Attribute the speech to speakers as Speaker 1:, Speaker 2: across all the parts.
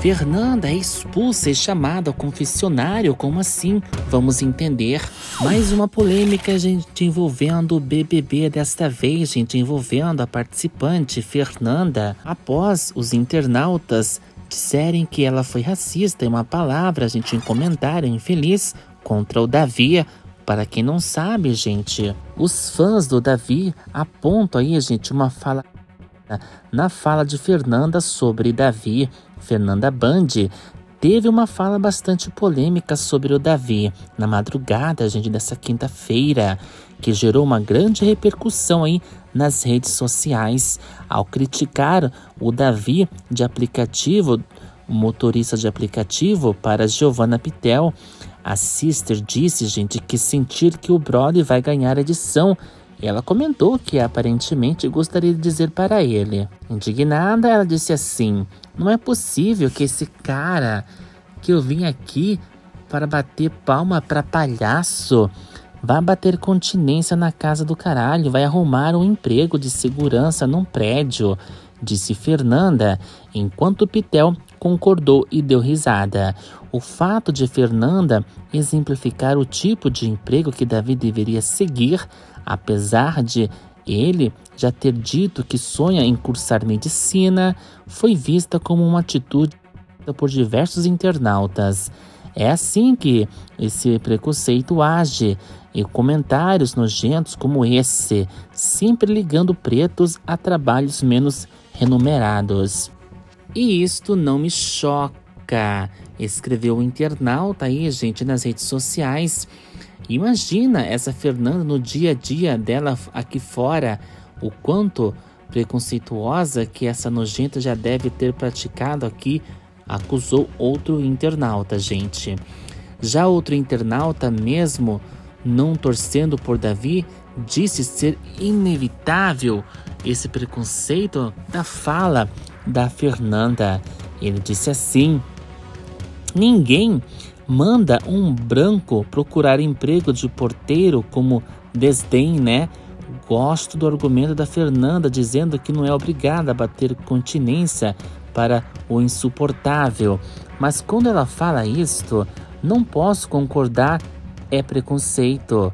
Speaker 1: Fernanda é expulsa e chamada ao confessionário. Como assim? Vamos entender. Mais uma polêmica, gente, envolvendo o BBB. Desta vez, gente, envolvendo a participante Fernanda. Após os internautas disserem que ela foi racista em uma palavra, gente, em comentário infeliz contra o Davi. Para quem não sabe, gente, os fãs do Davi apontam aí, gente, uma fala na fala de Fernanda sobre Davi. Fernanda Band teve uma fala bastante polêmica sobre o Davi na madrugada, gente, dessa quinta-feira, que gerou uma grande repercussão aí nas redes sociais ao criticar o Davi de aplicativo, o motorista de aplicativo para Giovanna Pitel. A sister disse, gente, que sentir que o brother vai ganhar edição ela comentou que aparentemente gostaria de dizer para ele. Indignada, ela disse assim: Não é possível que esse cara que eu vim aqui para bater palma para palhaço vá bater continência na casa do caralho, vai arrumar um emprego de segurança num prédio, disse Fernanda, enquanto Pitel concordou e deu risada. O fato de Fernanda exemplificar o tipo de emprego que Davi deveria seguir Apesar de ele já ter dito que sonha em cursar medicina, foi vista como uma atitude por diversos internautas. É assim que esse preconceito age, e comentários nojentos como esse, sempre ligando pretos a trabalhos menos remunerados. E isto não me choca, escreveu o internauta aí, gente, nas redes sociais. Imagina essa Fernanda no dia a dia dela aqui fora, o quanto preconceituosa que essa nojenta já deve ter praticado aqui, acusou outro internauta, gente. Já outro internauta, mesmo não torcendo por Davi, disse ser inevitável esse preconceito da fala da Fernanda. Ele disse assim: Ninguém manda um branco procurar emprego de porteiro como desdém, né? Gosto do argumento da Fernanda dizendo que não é obrigada a bater continência para o insuportável. Mas quando ela fala isto, não posso concordar, é preconceito.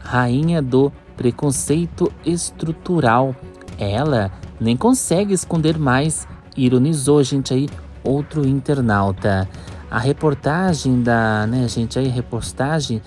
Speaker 1: Rainha do preconceito estrutural. Ela nem consegue esconder mais, ironizou gente aí outro internauta. A reportagem da, né, gente, aí repostagem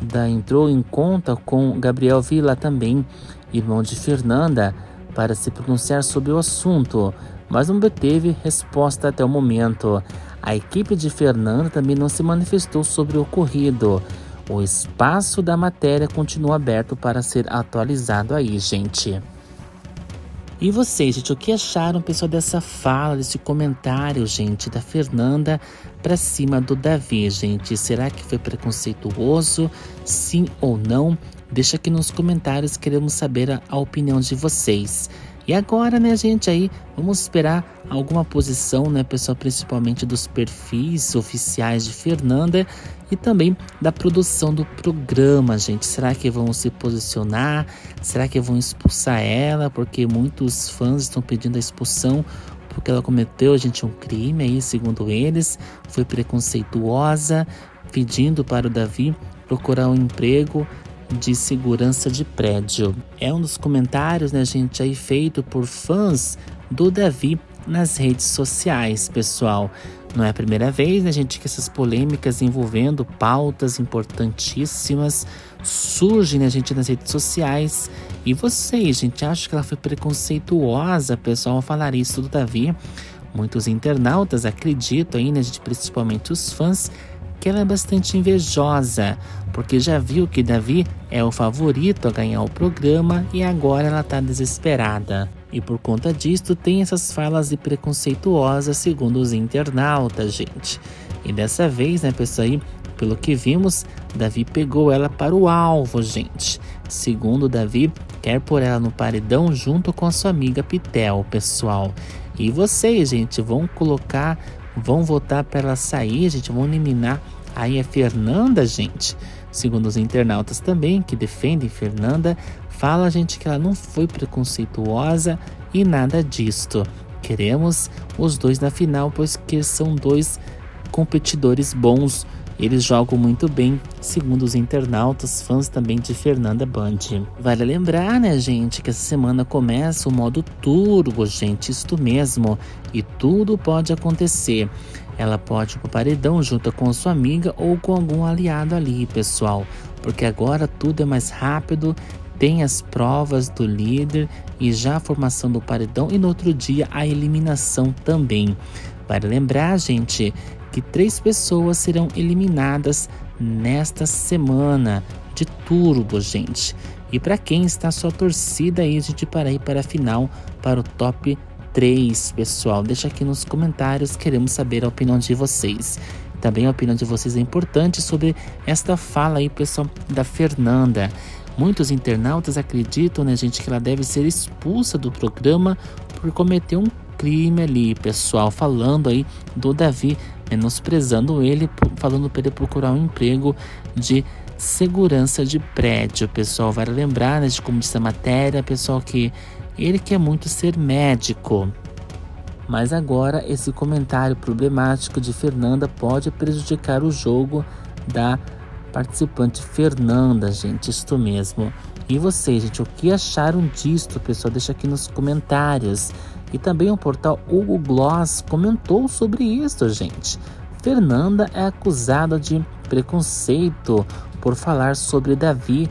Speaker 1: da entrou em conta com Gabriel Vila também, irmão de Fernanda, para se pronunciar sobre o assunto, mas não obteve resposta até o momento. A equipe de Fernanda também não se manifestou sobre o ocorrido. O espaço da matéria continua aberto para ser atualizado aí, gente. E vocês, gente, o que acharam, pessoal, dessa fala, desse comentário, gente, da Fernanda pra cima do Davi, gente? Será que foi preconceituoso? Sim ou não? Deixa aqui nos comentários, queremos saber a, a opinião de vocês. E agora, né, gente, aí vamos esperar alguma posição, né, pessoal, principalmente dos perfis oficiais de Fernanda e também da produção do programa, gente. Será que vão se posicionar? Será que vão expulsar ela? Porque muitos fãs estão pedindo a expulsão porque ela cometeu, gente, um crime aí, segundo eles, foi preconceituosa, pedindo para o Davi procurar um emprego de segurança de prédio. É um dos comentários, né, gente, aí feito por fãs do Davi nas redes sociais, pessoal. Não é a primeira vez, né, gente, que essas polêmicas envolvendo pautas importantíssimas surgem, né, gente, nas redes sociais. E vocês, gente, acham que ela foi preconceituosa, pessoal, ao falar isso do Davi? Muitos internautas acreditam aí, né, gente, principalmente os fãs, que ela é bastante invejosa, porque já viu que Davi é o favorito a ganhar o programa e agora ela está desesperada. E por conta disso tem essas falas preconceituosas segundo os internautas, gente. E dessa vez, né, pessoal aí, pelo que vimos, Davi pegou ela para o alvo, gente. Segundo Davi, quer pôr ela no paredão junto com a sua amiga Pitel, pessoal. E vocês, gente, vão colocar vão votar para ela sair, gente, vão eliminar aí a Fernanda, gente. Segundo os internautas também, que defendem Fernanda, fala, gente, que ela não foi preconceituosa e nada disto. Queremos os dois na final, pois que são dois competidores bons. Eles jogam muito bem, segundo os internautas, fãs também de Fernanda Band. Vale lembrar, né, gente, que essa semana começa o modo turbo, gente, isto mesmo. E tudo pode acontecer. Ela pode ir pro paredão junto com sua amiga ou com algum aliado ali, pessoal. Porque agora tudo é mais rápido, tem as provas do líder e já a formação do paredão e no outro dia a eliminação também. Vale lembrar, gente, que três pessoas serão eliminadas nesta semana de turbo, gente. E para quem está sua torcida aí, gente, para ir para a final, para o top 3, pessoal? Deixa aqui nos comentários, queremos saber a opinião de vocês. Também a opinião de vocês é importante sobre esta fala aí, pessoal, da Fernanda. Muitos internautas acreditam, né, gente, que ela deve ser expulsa do programa por cometer um crime ali, pessoal, falando aí do Davi, menosprezando ele, falando para ele procurar um emprego de segurança de prédio, pessoal. Vai lembrar, né, de como disse a matéria, pessoal, que ele quer muito ser médico. Mas agora esse comentário problemático de Fernanda pode prejudicar o jogo da participante Fernanda, gente, isto mesmo. E vocês, gente, o que acharam disto, pessoal? Deixa aqui nos comentários. E também o portal Hugo Gloss comentou sobre isso, gente. Fernanda é acusada de preconceito por falar sobre Davi.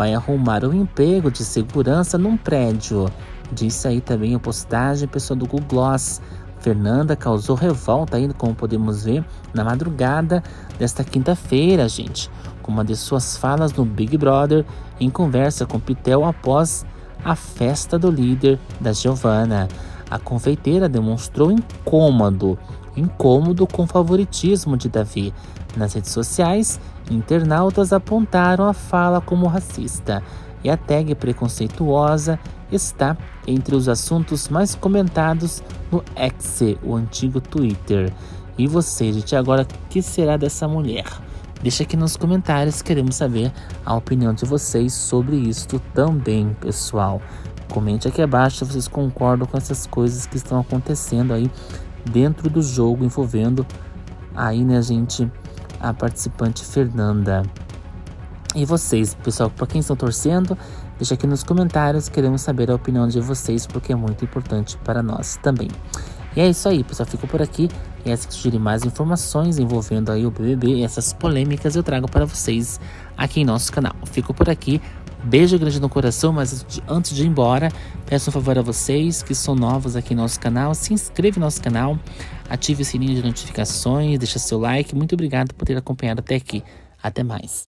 Speaker 1: Vai arrumar um emprego de segurança num prédio. Disse aí também a postagem pessoal do Google Gloss. Fernanda causou revolta aí, como podemos ver, na madrugada desta quinta-feira, gente, com uma de suas falas no Big Brother em conversa com Pitel após a festa do líder da Giovanna. A confeiteira demonstrou incômodo, incômodo com o favoritismo de Davi. Nas redes sociais, internautas apontaram a fala como racista e a tag preconceituosa está entre os assuntos mais comentados no X, o antigo Twitter. E você, gente, agora que será dessa mulher? Deixa aqui nos comentários, queremos saber a opinião de vocês sobre isto também, pessoal. Comente aqui abaixo se vocês concordam com essas coisas que estão acontecendo aí dentro do jogo envolvendo aí, né, gente, a participante Fernanda. E vocês, pessoal, para quem estão torcendo, deixa aqui nos comentários, queremos saber a opinião de vocês, porque é muito importante para nós também. E é isso aí, pessoal, fico por aqui. E se surgirem mais informações envolvendo aí o BBB e essas polêmicas, eu trago para vocês aqui em nosso canal. Fico por aqui. Beijo grande no coração, mas antes de ir embora, peço um favor a vocês que são novos aqui no nosso canal, se inscreve no nosso canal, ative o sininho de notificações, deixa seu like. Muito obrigado por ter acompanhado até aqui. Até mais.